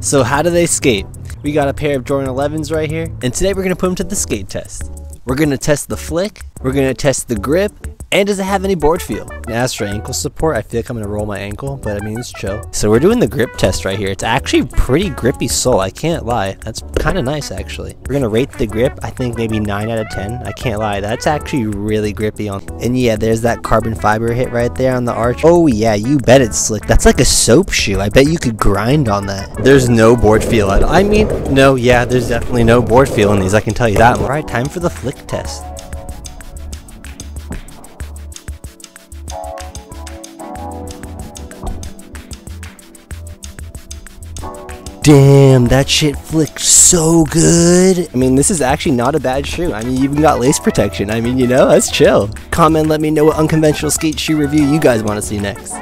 So how do they skate? We got a pair of Jordan 11s right here, and today we're gonna put them to the skate test. We're gonna test the flick, we're gonna test the grip, and does it have any board feel? As for ankle support, I feel like I'm gonna roll my ankle, but I mean it's chill. So we're doing the grip test right here. It's actually pretty grippy sole, I can't lie. That's kind of nice actually. We're gonna rate the grip, I think maybe 9 out of 10. I can't lie, that's actually really grippy on. And yeah, there's that carbon fiber hit right there on the arch. Oh yeah, you bet it's slick. That's like a soap shoe. I bet you could grind on that. There's no board feel at all. I mean, no, yeah, there's definitely no board feel in these, I can tell you that. Alright, time for the flick test. Damn, that shit flicks so good. I mean, this is actually not a bad shoe. I mean, you even got lace protection. I mean, you know, that's chill. Comment, let me know what unconventional skate shoe review you guys want to see next.